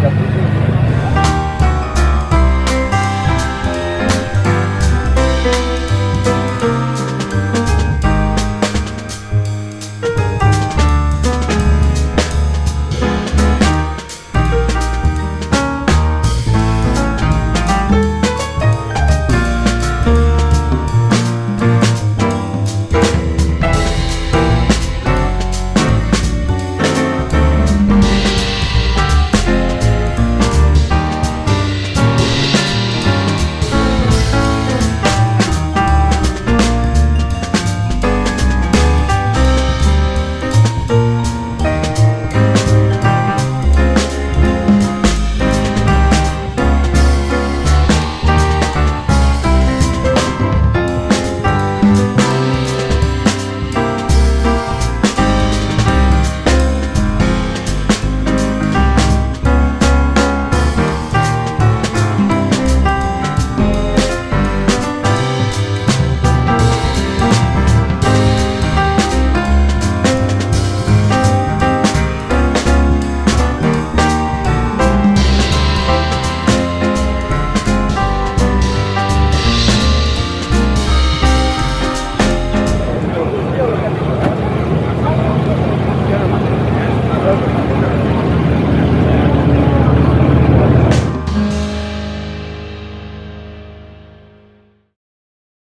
capítulo.